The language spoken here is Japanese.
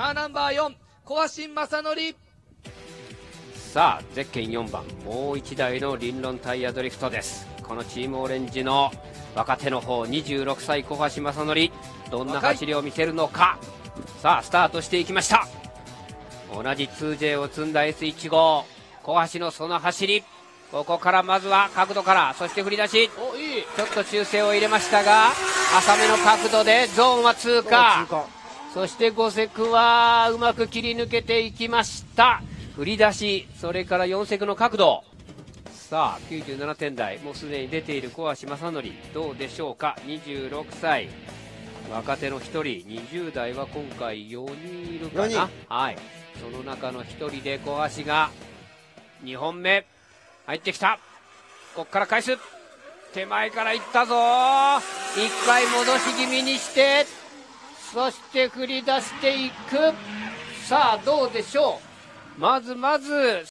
カーナンバー4小橋正則。さあゼッケン4番もう1台のリンロンタイヤドリフトです。このチームオレンジの若手の方26歳小橋正則。どんな走りを見せるのか。さあスタートしていきました。同じ 2J を積んだ S15 小橋のその走り。ここからまずは角度からそして振り出し。ちょっと修正を入れましたが浅めの角度でゾーンは通過そして五セクはうまく切り抜けていきました。振り出しそれから4セクの角度。さあ97点台。もうすでに出ている小橋正則。どうでしょうか？26歳。若手の1人。20代は今回4人いるか4な人。はい。その中の1人で小橋が2本目。入ってきた。こっから返す。手前から行ったぞ。1回戻し気味にしてそして振り出していく。さあどうでしょう？まずまず